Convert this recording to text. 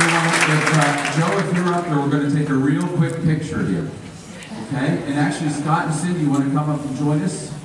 Uh, Joe, if you're up there, we're going to take a real quick picture here. Okay? And actually, Scott and Cindy, you want to come up and join us?